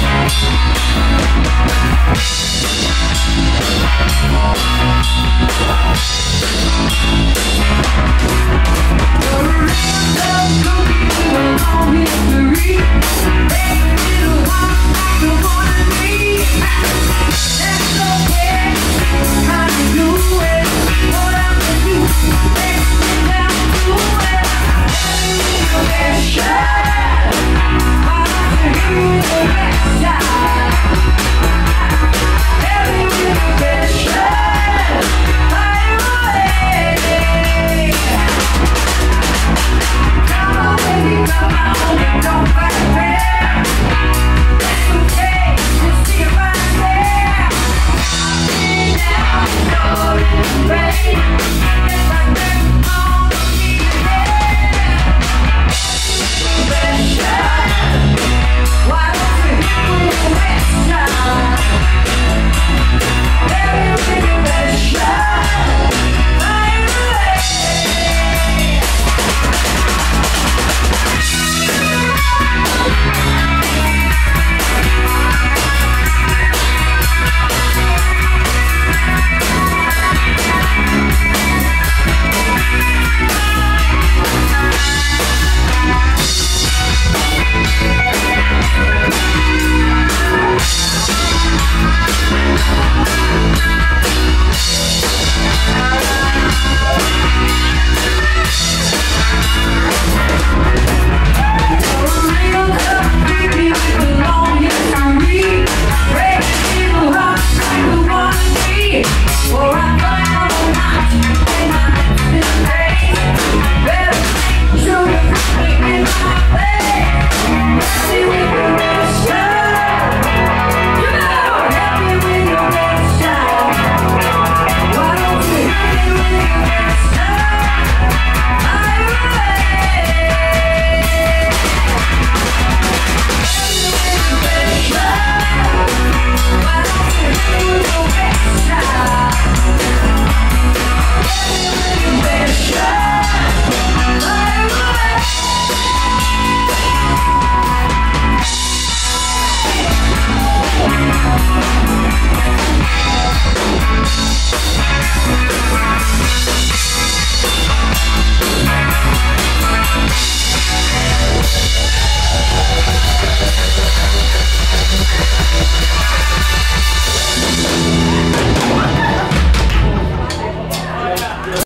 Yeah. Yeah.